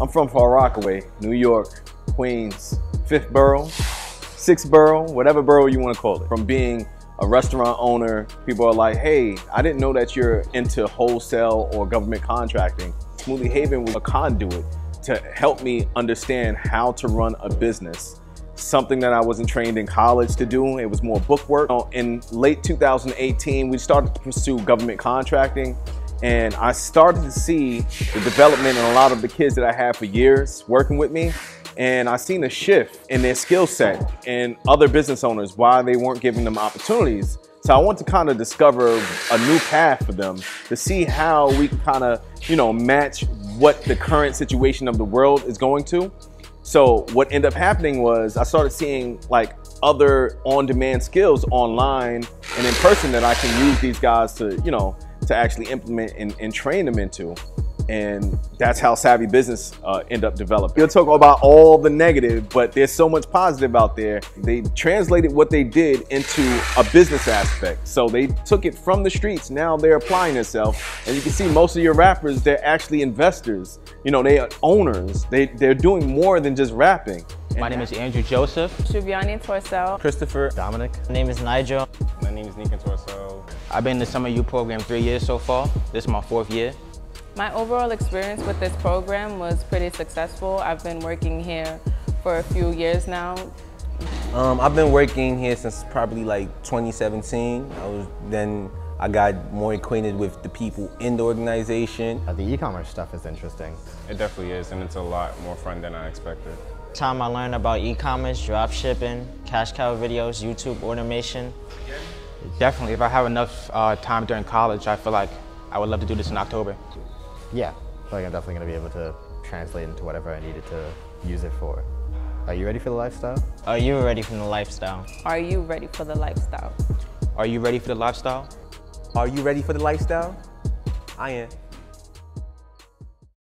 I'm from Far Rockaway, New York, Queens, fifth borough, sixth borough, whatever borough you want to call it. From being a restaurant owner, people are like, hey, I didn't know that you're into wholesale or government contracting. Smoothie Haven was a conduit to help me understand how to run a business. Something that I wasn't trained in college to do. It was more book work. In late 2018, we started to pursue government contracting and I started to see the development in a lot of the kids that I had for years working with me and I seen a shift in their skill set and other business owners why they weren't giving them opportunities. So I want to kind of discover a new path for them to see how we can kind of, you know, match what the current situation of the world is going to. So what ended up happening was I started seeing like other on-demand skills online and in person that I can use these guys to, you know, to actually implement and, and train them into and that's how savvy business uh, end up developing. You'll talk about all the negative, but there's so much positive out there. They translated what they did into a business aspect. So they took it from the streets. Now they're applying themselves, and you can see most of your rappers, they're actually investors. You know, they are owners. They they're doing more than just rapping. My name is Andrew Joseph. Shuviani Torcel. Christopher. Dominic. My name is Nigel. My name is Nika Torcel. I've been in the Summer Youth Program three years so far. This is my fourth year. My overall experience with this program was pretty successful. I've been working here for a few years now. Um, I've been working here since probably like 2017. I was then I got more acquainted with the people in the organization. Uh, the e-commerce stuff is interesting. It definitely is, and it's a lot more fun than I expected. Time I learned about e-commerce, drop shipping, cash cow videos, YouTube automation. Definitely, if I have enough uh, time during college, I feel like I would love to do this in October. Yeah, I feel like I'm definitely going to be able to translate into whatever I needed to use it for. Are you ready for the lifestyle? Are you ready for the lifestyle? Are you ready for the lifestyle? Are you ready for the lifestyle? Are you ready for the lifestyle? I am.